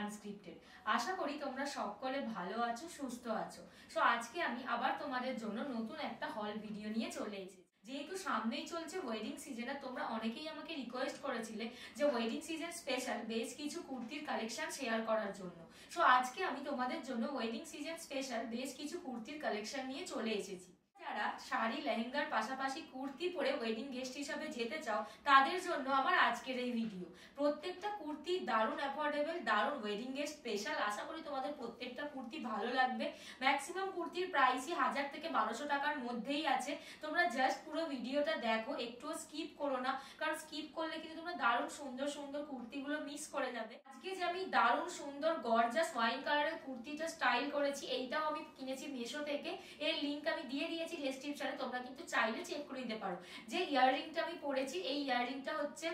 Unscripted আশা করি তোমরা সকলে ভালো আছো, সুস্থ আছো। সো আজকে আমি আবার তোমাদের জন্য নতুন একটা হল ভিডিও নিয়ে চলে এসেছি। যেহেতু সামনেই চলছে ওয়েডিং সিজন তোমরা অনেকেই আমাকে রিকোয়েস্ট করেছিলে যে ওয়েডিং সিজন স্পেশাল বেশ কিছু কুর্তির কালেকশন শেয়ার করার জন্য। সো আজকে আমি তোমাদের জন্য ওয়েডিং সিজন স্পেশাল বেশ কিছু কুর্তির কালেকশন নিয়ে চলে এসেছি। যারা শাড়ি, লেহেঙ্গার পাশাপাশি কুর্তি পরে ওয়েডিং গেস্ট হিসাবে যেতে চাও, তাদের জন্য আমার আজকের এই ভিডিও প্রত্যেকটা কুর্তি দারুণ অ্যাফোর্ডেবল দারুণ ওয়েডিং গেস্ট স্পেশাল আশা করি তোমাদের প্রত্যেকটা কুর্তি ভালো লাগবে। ম্যাক্সিমাম কুর্তির প্রাইসই হাজার থেকে বারোশো টাকার মধ্যেই আছে। তোমরা জাস্ট পুরো ভিডিওটা দেখো, একটুও স্কিপ করো না। কারণ স্কিপ করলে কিন্তু তোমরা দারুণ সুন্দর সুন্দর কুর্তিগুলো মিস করে যাবে। আজকে যে আমি দারুণ সুন্দর গর্জাস ওয়াইন কালারের কুর্তিটা স্টাইল করেছি, এইটাও আমি কিনেছি মেশো থেকে। এর লিঙ্ক আমি দিয়ে দিয়েছি ডেসক্রিপশনে তোমরা কিন্তু চাইলে চেক করে নিতে পারো। যে ইয়াররিংটা আমি পরেছি, এই ইয়াররিংটা হচ্ছে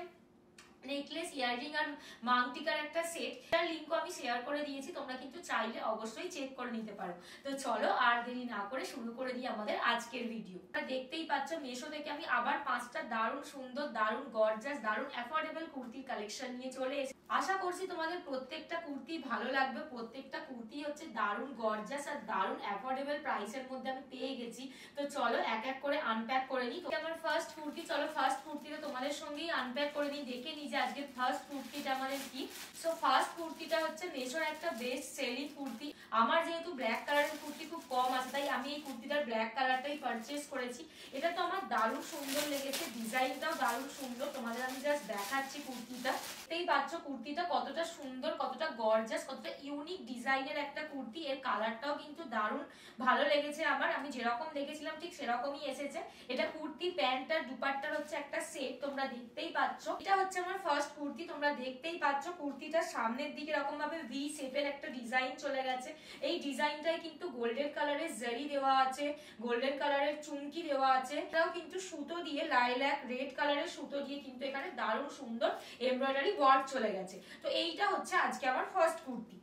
নেকলেস ইয়াররিং আর মাংটিকার একটা সেট তার লিঙ্কও আমি শেয়ার করে দিয়েছি, তোমরা কিন্তু চাইলে অবশ্যই চেক করে নিতে পারো। তো চলো আর দেরি না করে শুরু করে দিই আমাদের আজকের ভিডিও দেখতেই পাচ্ছ মেশো থেকে আমি আবার পাঁচটা দারুণ সুন্দর, দারুণ গর্জাস দারুণ অ্যাফোর্ডেবল কুর্তির কালেকশন নিয়ে চলে এসেছি। আশা করছি তোমাদের প্রত্যেকটা কুর্তি ভালো লাগবে, প্রত্যেকটা কুর্তি হচ্ছে দারুণ গর্জাস আর দারুণ অ্যাফোর্ডেবল প্রাইসের মধ্যে আমি পেয়ে গেছি। তো চলো এক এক করে আনপ্যাক করে নিই। আমার ফার্স্ট কুর্তি, চলো ফার্স্ট কুর্তিটা তোমাদের সঙ্গেই আনপ্যাক করে নিই। দেখে নিই যে আজকে ফার্স্ট কুর্তিটা আমাদের কি। সো ফার্স্ট কুর্তিটা হচ্ছে মেশোর একটা বেস্ট সেলিং কুর্তি। আমার যেহেতু ব্ল্যাক কালারের কুর্তি খুব কম আছে, তাই আমি এই কুর্তিটার ব্ল্যাক কালারটাই পারচেস করেছি। এটা তো আমার দারুণ সুন্দর লেগেছে, ডিজাইনটাও দারুণ সুন্দর। তোমাদের আমি জাস্ট দেখাচ্ছি কুর্তিটা। এই পাচ্ছ কুর্তিটা কতটা সুন্দর, কতটা গর্জাস কতটা ইউনিক ডিজাইনের একটা কুর্তি, এর কালারটাও কিন্তু দারুণ ভালো লেগেছে আমার। আমি যেরকম দেখেছিলাম ঠিক সেরকমই এসেছে। এটা কুর্তি, প্যান্ট আর দুপাট্টার হচ্ছে একটা সেট তোমরা দেখতেই পাচ্ছ। এটা হচ্ছে আমার ফার্স্ট কুর্তি, তোমরা দেখতেই পাচ্ছ। কুর্তিটার সামনের দিকে এরকম ভাবে ভি শেপের একটা ডিজাইন চলে গেছে। এই ডিজাইনটাই কিন্তু গোল্ডেন কালারের জারি দেওয়া আছে গোল্ডেন কালারের চুমকি দেওয়া আছে। এটাও কিন্তু সুতো দিয়ে লাইল্যাক রেড কালারের সুতো দিয়ে কিন্তু এখানে দারুণ সুন্দর এমব্রয়ডারি ওয়ার্ক চলে গেছে। তো এইটা হচ্ছে আজকে আমার ফার্স্ট কুর্তি।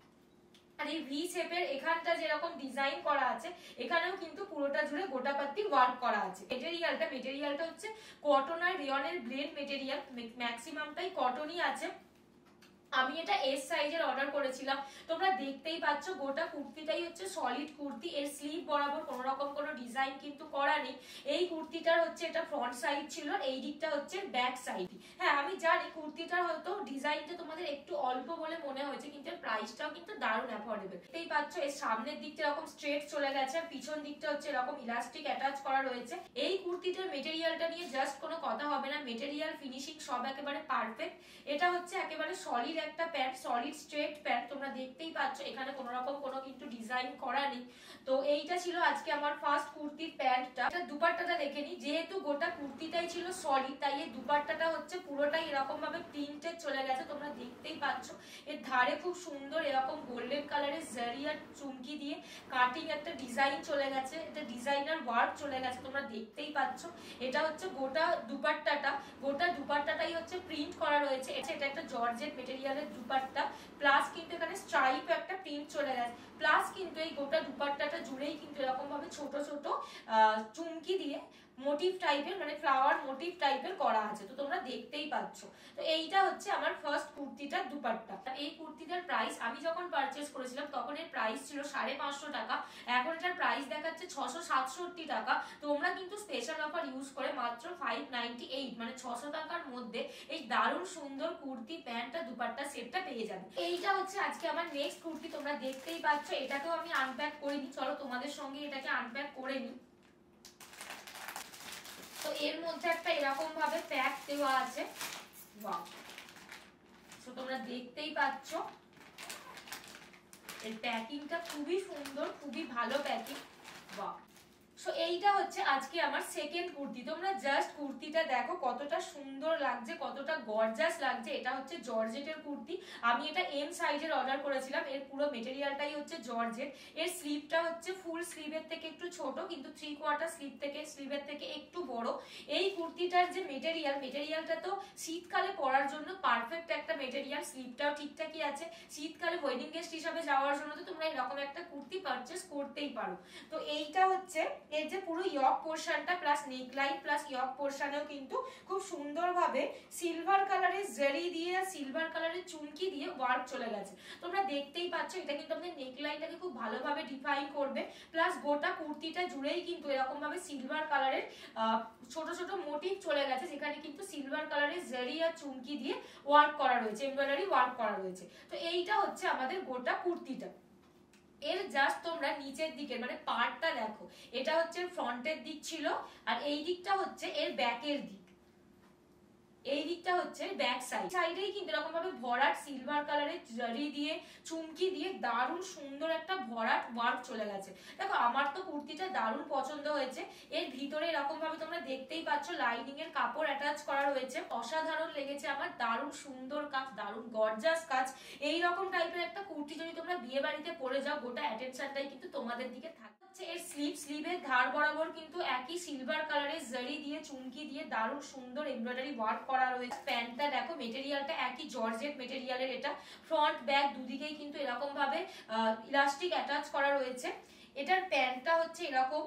আর এই ভি শেপের এখানটা যেরকম ডিজাইন করা আছে, এখানেও কিন্তু পুরোটা জুড়ে ওয়ার্ক করা আছে। মেটেরিয়ালটা মেটেরিয়ালটা হচ্ছে কটন আর রিয়নের মেটেরিয়াল ম্যাক্সিমামটাই কটনই আছে। আমি এটা এস সাইজের অর্ডার করেছিলাম। তোমরা দেখতেই পাচ্ছ, গোটা কুর্তিটাই হচ্ছে সলিড কুর্তি। এর স্লিভ বরাবর কোনো রকম কোনো ডিজাইন কিন্তু করা নেই। এই কুর্তিটার হচ্ছে এটা ফ্রন্ট সাইড ছিল এই দিকটা হচ্ছে ব্যাক সাইড হ্যাঁ আমি জানি কুর্তিটার হয়তো ডিজাইনটা তোমাদের একটু অল্প বলে মনে হয়েছে, কিন্তু এর প্রাইসটাও কিন্তু দারুণ অ্যাফোর্ডেবল দেখতেই পাচ্ছ, এর সামনের দিকটা এরকম স্ট্রেট চলে গেছে আর পিছন দিকটা হচ্ছে এরকম ইলাস্টিক অ্যাটাচ করা রয়েছে। এই কুর্তিটার মেটেরিয়ালটা নিয়ে জাস্ট কোনো কথা হবে না। মেটেরিয়াল ফিনিশিং সব একেবারে পারফেক্ট এটা হচ্ছে একেবারে সলিড একটা প্যান্ট সলিড স্ট্রেট প্যান্ট তোমরা দেখতেই পাচ্ছ। এখানে কোনো রকম কোনো কিন্তু ডিজাইন করা নেই। তো এইটা ছিল আজকে আমার ফার্স্ট কুর্তির প্যান্টটা এটা দুপাট্টাটা দেখে নি যেহেতু গোটা কুর্তিটাই ছিল সলিড তাই এই দুপাট্টাটা হচ্ছে পুরোটাই এরকম ভাবে প্রিন্টেড চলে গেছে। তোমরা দেখতেই পাচ্ছ। এর ধারে খুব সুন্দর এরকম গোল্ডেন কালারের জারি আর চুমকি দিয়ে কাটিং একটা ডিজাইন চলে গেছে। এটা ডিজাইনার ওয়ার্ক চলে গেছে, তোমরা দেখতেই পাচ্ছ। এটা হচ্ছে গোটা দুপাট্টাটা। গোটা দুপাট্টাটাই হচ্ছে প্রিন্ট করা রয়েছে। এটা একটা জর্জেট মেটেরিয়ালের দুপাট্টা প্লাস কিন্তু এখানে স্ট্রাইপ একটা প্রিন্ট চলে গেছে। প্লাস কিন্তু এই গোটা দুপাট্টাটা জুড়েই কিন্তু এরকম ভাবে ছোট ছোট চুমকি দিয়ে মোটিভ টাইপের মানে ফ্লাওয়ার মোটিভ টাইপের করা আছে, তো তোমরা দেখতেই পাচ্ছ। তো এইটা হচ্ছে আমার ফার্স্ট কুর্তিটার দুপাট্টা। এই কুর্তিটার প্রাইস আমি যখন পারচেস করেছিলাম, তখন এর প্রাইস ছিল সাড়ে পাঁচশো টাকা। এখন এটার প্রাইস দেখাচ্ছে ছশো সাতষট্টি টাকা। তোমরা কিন্তু স্পেশাল অফার ইউজ করে মাত্র ফাইভ নাইনটি এইট মানে ছশো টাকার মধ্যে এই দারুণ সুন্দর কুর্তি প্যান্টটা দুপাট্টা সেটটা পেয়ে যাবে। এইটা হচ্ছে আজকে আমার নেক্সট কুর্তি, তোমরা দেখতেই পাচ্ছ। এটাকেও আমি আনপ্যাক করে নিই চলো তোমাদের সঙ্গে এটাকে আনপ্যাক করে নিই। তো এর মধ্যে একটা এরকম ভাবে প্যাক দেওয়া আছে। তো তোমরা দেখতেই পাচ্ছ এর প্যাকিংটা খুবই সুন্দর, খুবই ভালো প্যাকিং বাহ। সো এইটা হচ্ছে আজকে আমার সেকেন্ড কুর্তি। তোমরা জাস্ট কুর্তিটা দেখো কতটা সুন্দর লাগছে, কতটা গর্জাস লাগছে। এটা হচ্ছে জর্জেটের কুর্তি। আমি এটা এম সাইজের অর্ডার করেছিলাম। এর পুরো মেটেরিয়ালটাই হচ্ছে জর্জেট। এর স্লিভটা হচ্ছে ফুল স্লিভের থেকে একটু ছোট, কিন্তু থ্রি কোয়ার্টার স্লিভ থেকে স্লিভের থেকে একটু বড়। এই কুর্তিটার যে মেটেরিয়াল মেটেরিয়ালটা তো শীতকালে পরার জন্য পারফেক্ট একটা মেটেরিয়াল স্লিভটাও ঠিকঠাকই আছে। শীতকালে ওয়েডিং গেস্ট হিসাবে যাওয়ার জন্য তো তোমরা এরকম একটা কুর্তি পারচেস করতেই পারো। তো এইটা হচ্ছে এর যে পুরো ইয়ক পোর্শনটা প্লাস নেকলাইন প্লাস ইয়ক পোর্শনেও কিন্তু খুব সুন্দরভাবে সিলভার কালারের জারি দিয়ে সিলভার কালারের চুমকি দিয়ে ওয়ার্ক চলে গেছে। তোমরা দেখতেই পাচ্ছ, এটা কিন্তু আমাদের নেকলাইনটাকে খুব ভালোভাবে ডিফাইন করবে। প্লাস গোটা কুর্তিটা জুড়েই কিন্তু এরকম ভাবে সিলভার কালারের ছোট ছোট মোটিভ চলে গেছে, যেখানে কিন্তু সিলভার কালারের জারি আর চুমকি দিয়ে ওয়ার্ক করা রয়েছে এমব্রয়ডারি ওয়ার্ক করা রয়েছে। তো এইটা হচ্ছে আমাদের গোটা কুর্তিটা। এর জাস্ট তোমরা নিচের দিকের মানে পার্টটা দেখো। এটা হচ্ছে ফ্রন্টের দিক ছিল, আর এই দিকটা হচ্ছে এর ব্যাকের দিক। এই দিকটা হচ্ছে ব্যাক সাইড সাইডেই কিন্তু এরকম ভাবে ভরাট সিলভার কালারের জরি দিয়ে, চুমকি দিয়ে দারুণ সুন্দর একটা ভরাট ওয়ার্ক চলে গেছে। দেখো, আমার তো কুর্তিটা দারুণ পছন্দ হয়েছে। এর ভিতরে এরকম ভাবে তোমরা দেখতেই পাচ্ছ লাইনিং এর কাপড় অ্যাটাচ করা রয়েছে। অসাধারণ লেগেছে আমার, দারুণ সুন্দর কাজ, দারুণ গর্জাস কাজ। এই রকম টাইপের একটা কুর্তি যদি তোমরা বিয়ে বাড়িতে পরে যাও, গোটা অ্যাটেনশনটাই কিন্তু তোমাদের দিকে থাকে এর স্লিভ স্লিভের ধার বরাবর কিন্তু একই সিলভার কালারের জারি দিয়ে, চুমকি দিয়ে দারুণ সুন্দর এমব্রয়ডারি ওয়ার্ক করা রয়েছে। প্যান্টটা দেখো মেটেরিয়ালটা একই জর্জেট মেটেরিয়ালের এটা। ফ্রন্ট ব্যাক দুদিকেই কিন্তু এরকম ভাবে ইলাস্টিক অ্যাটাচ করা রয়েছে। এটার প্যান্টটা হচ্ছে এরকম।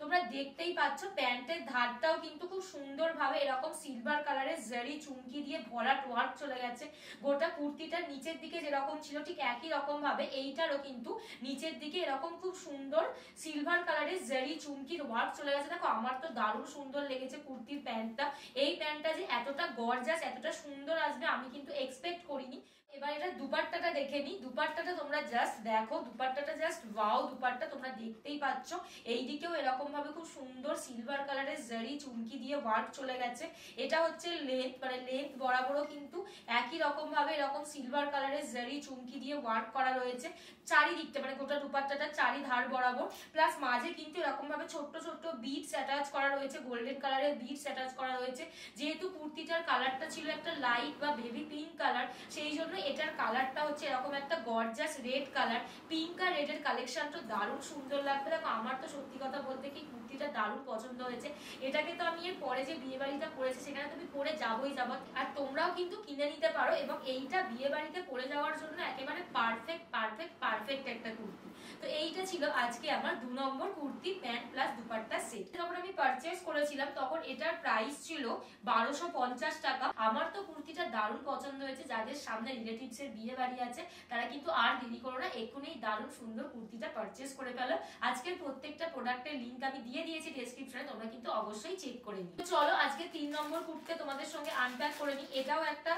তোমরা দেখতেই পাচ্ছ, প্যান্টের ধারটাও কিন্তু খুব সুন্দর ভাবে এরকম সিলভার কালারের জারি চুমকি দিয়ে ভরাট ওয়ার্ক চলে গেছে। গোটা কুর্তিটার নিচের দিকে যেরকম ছিল, ঠিক একই রকম ভাবে এইটারও কিন্তু নিচের দিকে এরকম খুব সুন্দর সিলভার কালারের জারি চুমকির ওয়ার্ক চলে গেছে। দেখো, আমার তো দারুণ সুন্দর লেগেছে কুর্তির প্যান্টটা। এই প্যান্টটা যে এতটা গর্জাস এতটা সুন্দর আসবে, আমি কিন্তু এক্সপেক্ট করিনি। এবার এটা দুপাট্টাটা দেখে নি। দুপাট্টাটা তোমরা জাস্ট দেখো, দুপাট্টাটা জাস্ট ওয়াও দুপাট্টা তোমরা দেখতেই পাচ্ছ। এইদিকেও এরকম ভাবে খুব সুন্দর সিলভার কালারের জারি চুমকি দিয়ে ওয়ার্ক চলে গেছে। এটা হচ্ছে লেন্থ মানে লেন্থ বরাবরও কিন্তু একই রকম ভাবে এরকম সিলভার কালারের জারি চুমকি দিয়ে ওয়ার্ক করা রয়েছে। চারিদিকটা মানে গোটা দুপাট্টাটা চারি ধার বরাবর। প্লাস মাঝে কিন্তু এরকম ভাবে ছোট্ট ছোট্ট বিটস অ্যাটাচ করা রয়েছে গোল্ডেন কালারের বিটস অ্যাটাচ করা রয়েছে। যেহেতু কুর্তিটার কালারটা ছিল একটা লাইট বা বেবি পিঙ্ক কালার সেই জন্য এটার কালারটা হচ্ছে এরকম একটা গর্জাস রেড কালার পিঙ্ক আর রেডের কালেকশন তো দারুণ সুন্দর লাগবে। দেখো, আমার তো সত্যি কথা বলতে কি কুর্তিটা দারুণ পছন্দ হয়েছে। এটাকে তো আমি এর পরে যে বিয়ে বাড়িটা করেছি, সেখানে তুমি পরে যাবোই যাব। আর তোমরাও কিন্তু কিনে নিতে পারো এবং এইটা বিয়ে বাড়িতে পরে যাওয়ার জন্য একেবারে পারফেক্ট পারফেক্ট পারফেক্ট একটা কুর্তি। তো এইটা ছিল আজকে আমার দু নম্বর kurti, pant plus dupatta set. যখন আমি পারচেস করেছিলাম, তখন এটার প্রাইস ছিল বারোশো পঞ্চাশ টাকা। আমার তো কুর্তিটা দারুণ পছন্দ হয়েছে। যাদের সামনে রিলেটিভস এর বিয়ে বাড়ি আছে, তারা কিন্তু আর দেরি করো না এক্ষুনি দারুণ সুন্দর কুর্তিটা পারচেস করে ফেলো। আজকের প্রত্যেকটা প্রোডাক্টের লিঙ্ক আমি দিয়ে দিয়েছি ডেসক্রিপশনে তোমরা কিন্তু অবশ্যই চেক করে নিও। চলো, আজকে তিন নম্বর কুর্তিটা তোমাদের সঙ্গে আনপ্যাক করে নিই। এটাও একটা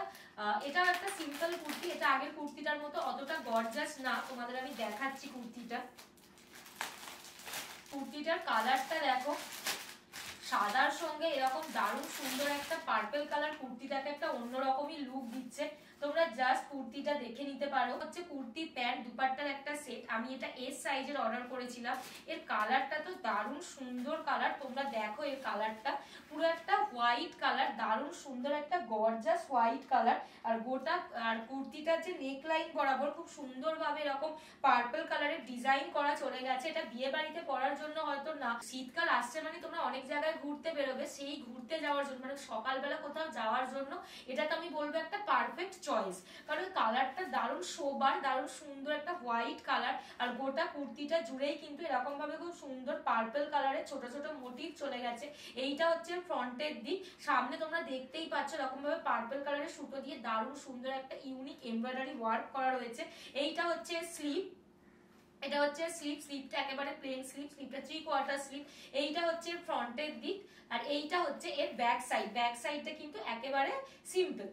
এটাও একটা সিম্পল কুর্তি। এটা আগের কুর্তিটার মতো অতটা গর্জাস না। তোমাদের আমি দেখাচ্ছি কুর্তিটা কুর্তিটার কালারটা দেখো। সাদার সঙ্গে এরকম দারুণ সুন্দর একটা পার্পেল কালার কুর্তিটাকে একটা অন্যরকমই লুক দিচ্ছে। তোমরা জাস্ট কুর্তিটা দেখে নিতে পারো। হচ্ছে কুর্তি, প্যান্ট দুপাট্টার একটা সেট আমি এটা এস সাইজের অর্ডার করেছিলাম। এর কালারটা তো দারুণ সুন্দর কালার তোমরা দেখো এর কালারটা পুরো একটা হোয়াইট কালার দারুণ সুন্দর একটা গর্জাস হোয়াইট কালার আর গোটা, আর কুর্তিটার যে নেক লাইন বরাবর খুব সুন্দরভাবে এরকম পার্পল কালারের ডিজাইন করা চলে গেছে। এটা বিয়ে বাড়িতে পরার জন্য হয়তো না। শীতকাল আসছে মানে তোমরা অনেক জায়গায় ঘুরতে বেরোবে। সেই ঘুরতে যাওয়ার জন্য মানে সকালবেলা কোথাও যাওয়ার জন্য এটা তো আমি বলব একটা পারফেক্ট চয়েস কারণ কালারটা দারুণ সোবার দারুণ সুন্দর একটা হোয়াইট কালার আর গোটা কুর্তিটা জুড়েই কিন্তু এরকম ভাবে খুব সুন্দর পার্পল কালারের ছোট ছোট মোটিভ চলে গেছে। এইটা হচ্ছে ফ্রন্টের দিক। সামনে তোমরা দেখতেই পাচ্ছ এরকম ভাবে পার্পল কালারের সুতো দিয়ে দারুণ সুন্দর একটা ইউনিক এমব্রয়ডারি ওয়ার্ক করা রয়েছে। এইটা হচ্ছে স্লিপ এটা হচ্ছে স্লিপ স্লিপটা একেবারে প্লেন স্লিপ স্লিপটা থ্রি কোয়ার্টার স্লিপ এইটা হচ্ছে ফ্রন্টের দিক। আর এইটা হচ্ছে এর ব্যাক সাইড ব্যাক সাইডটা কিন্তু একেবারে সিম্পল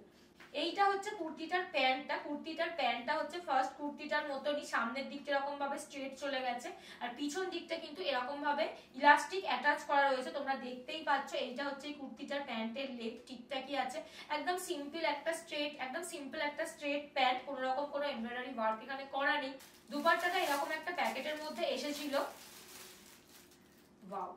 এইটা হচ্ছে কুর্তিটার প্যান্টটা কুর্তিটার প্যান্টটা হচ্ছে ফার্স্ট কুর্তিটার মতনই সামনের দিকটা এরকম ভাবে স্ট্রেট চলে গেছে। আর পিছন দিকটা কিন্তু এরকম ভাবে ইলাস্টিক অ্যাটাচ করা রয়েছে, তোমরা দেখতেই পাচ্ছ, এইটা হচ্ছে এই কুর্তিটার প্যান্টের লেপ ঠিকঠাকই আছে। একদম সিম্পল একটা স্ট্রেট একদম সিম্পল একটা স্ট্রেট প্যান্ট কোনো রকম কোনো এমব্রয়ডারি ওয়ার্ক এখানে করা নেই। দুপাট্টাটা এরকম একটা প্যাকেটের মধ্যে এসেছিল। ওয়াও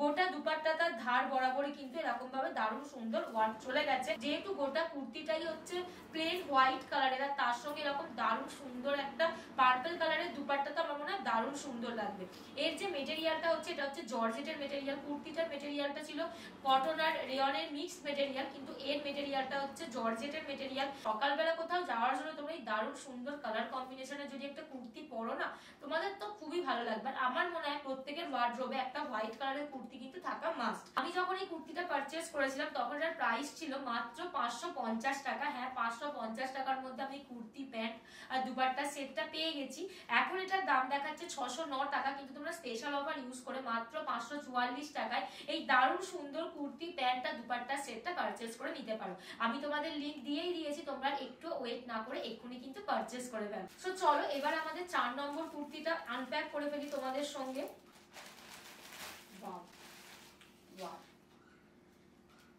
গোটা দুপাট্টা ধার এরকম বরাবরই কিন্তু এরকম ভাবে দারুণ সুন্দর ওয়ার্ক চলে গেছে। যেহেতু গোটা কুর্তিটাই হচ্ছে প্লেন হোয়াইট কালারের আর তার সঙ্গে এরকম দারুণ সুন্দর একটা পার্পল কালারের দুপাট্টা তো আমার মনে হয় দারুণ সুন্দর লাগবে। এর যে মেটেরিয়ালটা হচ্ছে, এটা হচ্ছে জর্জেটের মেটেরিয়াল কুর্তিটার মেটেরিয়ালটা ছিল কটন আর রেয়নের মিক্স মেটেরিয়াল কিন্তু এর মেটেরিয়ালটা হচ্ছে জর্জেটের মেটেরিয়াল সকালবেলা কোথাও যাওয়ার জন্য তোমরা এই দারুণ সুন্দর কালার কম্বিনেশনে যদি একটা কুর্তি পরো না, তোমাদের তো খুবই ভালো লাগবে। আমার মনে হয় প্রত্যেকের ওয়ার্ড্রোবে একটা হোয়াইট কালারের কুর্তি কিন্তু থাকা মাস্ট আমি যখন এই কুর্তিটা পারচেস করেছিলাম, তখন এর প্রাইস ছিল মাত্র পাঁচশো পঞ্চাশ টাকা। হ্যাঁ পাঁচশো পঞ্চাশ টাকার মধ্যে আমি কুর্তি, প্যান্ট আর দুপাট্টা সেটটা পেয়ে গেছি। এখন এটার দাম দেখাচ্ছে ছশো টাকা, কিন্তু তোমরা স্পেশাল অফার ইউজ করে মাত্র পাঁচশো চুয়াল্লিশ টাকায় এই দারুণ সুন্দর কুর্তি, প্যান্টটা, দুপাট্টা, সেটটা পারচেস করে নিতে পারো। আমি তোমাদের লিঙ্ক দিয়েই দিয়েছি, তোমরা একটু ওয়েট না করে এক্ষুনি কিন্তু পারচেস করে ফেলো। সো চলো, এবার আমাদের চার নম্বর কুর্তিটা আনপ্যাক করে ফেলি তোমাদের সঙ্গে।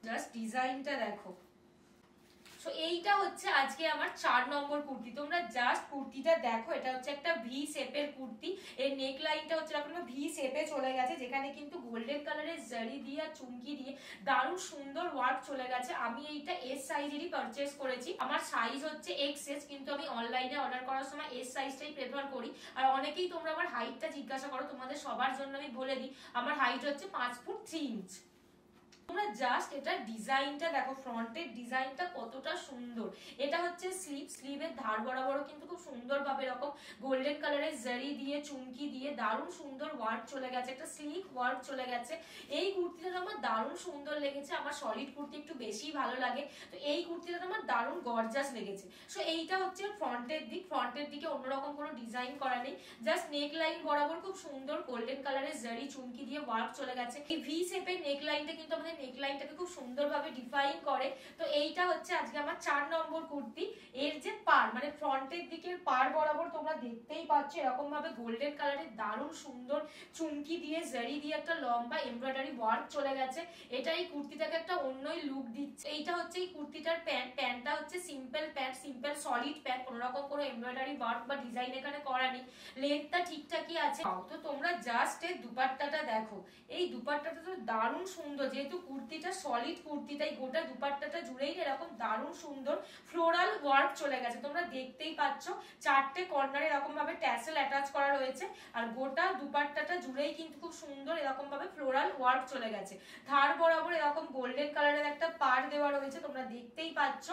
জাস্ট ডিজাইনটা দেখো। সো এইটা হচ্ছে আজকে আমার চার নম্বর কুর্তি। তোমরা জাস্ট কুর্তিটা দেখো, এটা হচ্ছে একটা ভি শেপের কুর্তি। এর নেক লাইনটা হচ্ছে এরকম ভি শেপে চলে গেছে, যেখানে কিন্তু গোল্ডেন কালারের জারি দিয়ে আর চুমকি দিয়ে দারুণ সুন্দর ওয়ার্ক চলে গেছে। আমি এইটা এস সাইজেরই পারচেস করেছি। আমার সাইজ হচ্ছে এক্স এস কিন্তু আমি অনলাইনে অর্ডার করার সময় এস সাইজটাই প্রেফার করি। আর অনেকেই তোমরা আমার হাইটটা জিজ্ঞাসা করো, তোমাদের সবার জন্য আমি বলে দিই, আমার হাইট হচ্ছে পাঁচ ফুট থ্রি ইঞ্চ তোমরা জাস্ট এটা ডিজাইনটা দেখো ফ্রন্টের ডিজাইনটা কতটা সুন্দর। এটা হচ্ছে স্লিভ স্লিভের ধার বরাবরও কিন্তু খুব সুন্দর ভাবে এরকম গোল্ডেন কালারের জারি দিয়ে, চুমকি দিয়ে দারুণ সুন্দর ওয়ার্ক চলে গেছে, একটা স্লিক ওয়ার্ক চলে গেছে। এই কুর্তিটা আমার দারুণ সুন্দর লেগেছে, আমার সলিড কুর্তি একটু বেশি ভালো লাগে। তো এই কুর্তিটা আমার দারুণ গর্জাস লেগেছে। সো এইটা হচ্ছে ফ্রন্টের দিক ফ্রন্টের দিকে অন্যরকম কোনো ডিজাইন করা নেই। জাস্ট নেক লাইন বরাবর খুব সুন্দর গোল্ডেন কালারের জারি চুমকি দিয়ে ওয়ার্ক চলে গেছে। এই ভি শেপের নেক লাইনটা কিন্তু আমাদের নেক লাইনটাকে খুব সুন্দরভাবে ডিফাইন করে। তো এইটা হচ্ছে আজকে আমার চার নম্বর কুর্তি। এর যে পার মানে ফ্রন্টের দিকের পার বরাবর তোমরা দেখতেই পাচ্ছ এরকম ভাবে গোল্ডেন কালারের দারুণ সুন্দর চুমকি দিয়ে জারি দিয়ে একটা লম্বা এমব্রয়ডারি ওয়ার্ক চলে গেছে। এটা এই কুর্তিটাকে একটা অন্যই লুক দিচ্ছে। এইটা হচ্ছে এই কুর্তিটার প্যান্ট প্যান্টটা হচ্ছে simple pant simple solid pant কোনো রকম কোনো এমব্রয়ডারি ওয়ার্ক বা ডিজাইন এখানে করা নেই। লেন্থটা ঠিকঠাকই আছে। তো তোমরা জাস্ট এই দুপাট্টাটা দেখো। এই দুপাট্টাটা তো দারুণ সুন্দর, যেহেতু কুর্তিটা সলিড কুর্তি, তাই গোটা দুপাট্টাটা জুড়েই এরকম দারুণ সুন্দর ফ্লোরাল ওয়ার্ক চলে গেছে। তোমরা দেখতেই পাচ্ছ, চারটে কর্নারে এরকম ভাবে ট্যাসেল অ্যাটাচ করা রয়েছে আর গোটা দুপাট্টাটা জুড়েই কিন্তু খুব সুন্দর এরকম ভাবে ফ্লোরাল ওয়ার্ক চলে গেছে। ধার বরাবর এরকম গোল্ডেন কালারের একটা পার দেওয়া রয়েছে, তোমরা দেখতেই পাচ্ছ।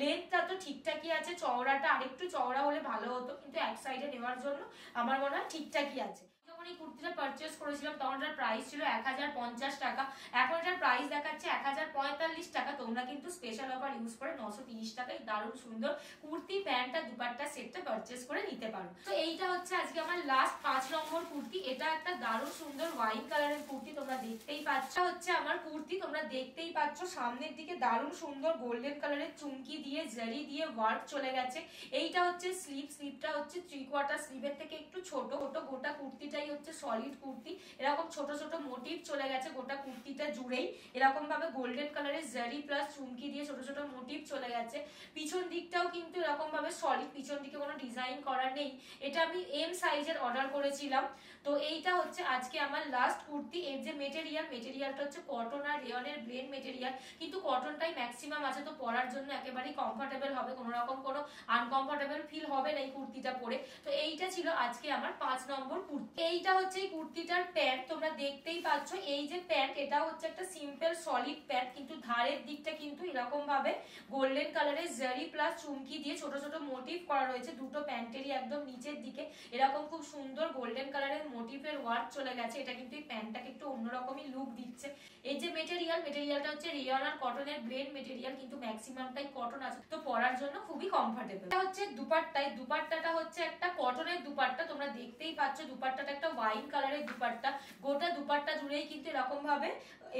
লেন্থটা তো ঠিকঠাকই আছে, চওড়াটা আরেকটু চওড়া হলে ভালো হতো, কিন্তু এক সাইডে নেওয়ার জন্য আমার মনে হয় ঠিকঠাকই আছে। যখন এই কুর্তিটা পারচেস করেছিলাম, তখন এটার প্রাইস ছিল এক হাজার পঞ্চাশ টাকা। এখন এটার প্রাইস দেখাচ্ছে এক হাজার পঁয়তাল্লিশ টাকা। তোমরা কিন্তু স্পেশাল অফার ইউজ করে নশো টাকায় দারুণ সুন্দর কুর্তি, প্যান্টটা, দুপাট্টা, সেটটা পারচেস করে নিতে পারো। তো এইটা হচ্ছে আজকে আমার লাস্ট পাঁচ নম্বর কুর্তি। এটা একটা দারুণ সুন্দর হোয়াইট কালারের কুর্তি, তোমরা দেখতেই পাচ্ছ হচ্ছে আমার কুর্তি, তোমরা দেখতেই পাচ্ছ। সামনের দিকে দারুণ সুন্দর গোল্ডেন কালারের চুমকি দিয়ে জারি দিয়ে ওয়ার্ক চলে গেছে। এইটা হচ্ছে স্লিভ স্লিভটা হচ্ছে থ্রি কোয়ার্টার স্লিভের থেকে একটু ছোট। ছোট গোটা কুর্তিটাই হচ্ছে সলিড কুর্তি। এরকম ছোট ছোট মোটিভ চলে গেছে গোটা কুর্তিটা জুড়েই। এরকম ভাবে গোল্ডেন কালারের জারি প্লাস চুমকি দিয়ে ছোট ছোট মোটিভ চলে গেছে। পিছন দিকটাও কিন্তু এরকম ভাবে সলিড পিছন দিকে কোনো ডিজাইন করা নেই। এটা আমি এম সাইজের অর্ডার করেছিলাম। তো এইটা হচ্ছে আজকে আমার লাস্ট কুর্তি। এর যে মেটেরিয়াল মেটেরিয়ালটা হচ্ছে কটন আর রেয়নের ব্লেন মেটেরিয়াল কিন্তু কটনটাই ম্যাক্সিমাম আছে তো পরার জন্য একেবারেই কমফোর্টেবল হবে কোনো রকম কোনো আনকমফোর্টেবল ফিল হবে না এই কুর্তিটা পরে। তো এইটা ছিল আজকে আমার পাঁচ নম্বর কুর্তি। এইটা হচ্ছে এই কুর্তিটার প্যান্ট তোমরা দেখতেই পাচ্ছ এই যে প্যান্ট এটা হচ্ছে একটা সিম্পল সলিড প্যান্ট কিন্তু ধারের দিকটা কিন্তু এরকম ভাবে গোল্ডেন কালারের জারি প্লাস চুমকি দিয়ে ছোট ছোট মোটিভ করা রয়েছে, দুটো প্যান্টেরই একদম নিচের দিকে। এরকম খুব সুন্দর গোল্ডেন কালারের মোটিভের ওয়ার্ক চলে গেছে, এটা কিন্তু এই প্যান্টটাকে একটু অন্যরকমই লুক দিচ্ছে। এই যে মেটেরিয়াল মেটেরিয়ালটা হচ্ছে রিয়ন আর কটনের ব্লেড মেটেরিয়াল কিন্তু ম্যাক্সিমামটাই কটন আছে। তো পরার জন্য খুবই কমফর্টেবল এটা হচ্ছে দুপাট্টায়, দুপাট্টাটা হচ্ছে একটা কটনের দুপাট্টা। তোমরা দেখতেই পাচ্ছ দুপাট্টাটা একটা ওয়াইন কালারের দুপাট্টা। গোটা দুপাট্টা জুড়েই কিন্তু এরকম ভাবে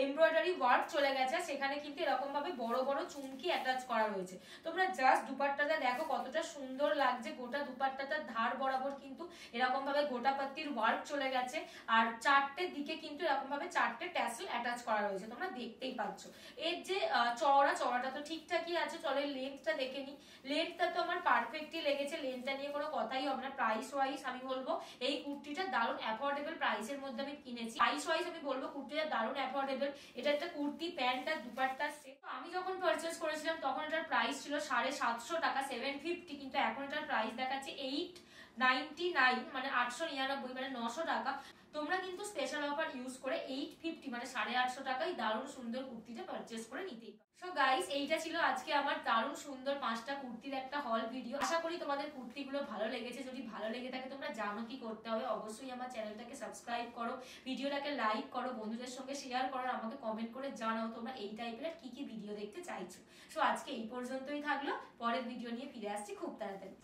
এমব্রয়ডারি ওয়ার্ক চলে গেছে সেখানে কিন্তু এরকম ভাবে বড় বড় চুমকি অ্যাটাচ করা রয়েছে। তোমরা জাস্ট দুপাট্টাটা দেখো, কতটা সুন্দর লাগছে, গোটা দুপাট্টাটার ধার বরাবর কিন্তু এরকম ভাবে গোটা পাত্তির ওয়ার্ক চলে গেছে, আর চারটে দিকে কিন্তু এরকম ভাবে চারটে ট্যাসেল অ্যাটাচ করা রয়েছে, তোমরা দেখতেই পাচ্ছ। এর যে চওড়া, চওড়াটা তো ঠিকঠাকই আছে, চলো লেন্থটা দেখে নি। লেন্থটা তো আমার পারফেক্টই লেগেছে লেন্থটা নিয়ে কোনো কথাই হবে না প্রাইস ওয়াইজ আমি বলব, এই কুর্তিটা দারুণ অ্যাফোর্ডেবল প্রাইসের মধ্যে আমি কিনেছি। প্রাইস ওয়াইজ আমি বলব, কুর্তিটা দারুণ অ্যাফোর্ডেবল এটা একটা কুর্তি, প্যান্ট আর দুপাট্টা আমি যখন পারচেস করেছিলাম, তখন এটার প্রাইস ছিল সাড়ে সাতশো টাকা সেভেন ফিফটি কিন্তু এখন এটার প্রাইস দেখাচ্ছে এইট মানে আটশো নিরানব্বই মানে নশো টাকা। তোমরা কিন্তু স্পেশাল অফার ইউজ করে এইট ফিফটি মানে সাড়ে আটশো টাকায় দারুণ সুন্দর কুর্তিটা পারচেস করে নিতেই সো গাইস এইটা ছিল আজকে আমার দারুণ সুন্দর পাঁচটা কুর্তির একটা হল ভিডিও আশা করি তোমাদের কুর্তিগুলো ভালো লেগেছে। যদি ভালো লেগে থাকে, তোমরা জানো কি করতে হবে। অবশ্যই আমার চ্যানেলটাকে সাবস্ক্রাইব করো, ভিডিওটাকে লাইক করো, বন্ধুদের সঙ্গে শেয়ার করো আমাকে কমেন্ট করে জানাও তোমরা এই টাইপের কি কি ভিডিও দেখতে চাইছো। সো আজকে এই পর্যন্তই থাকল। পরের ভিডিও নিয়ে ফিরে আসছি খুব তাড়াতাড়ি।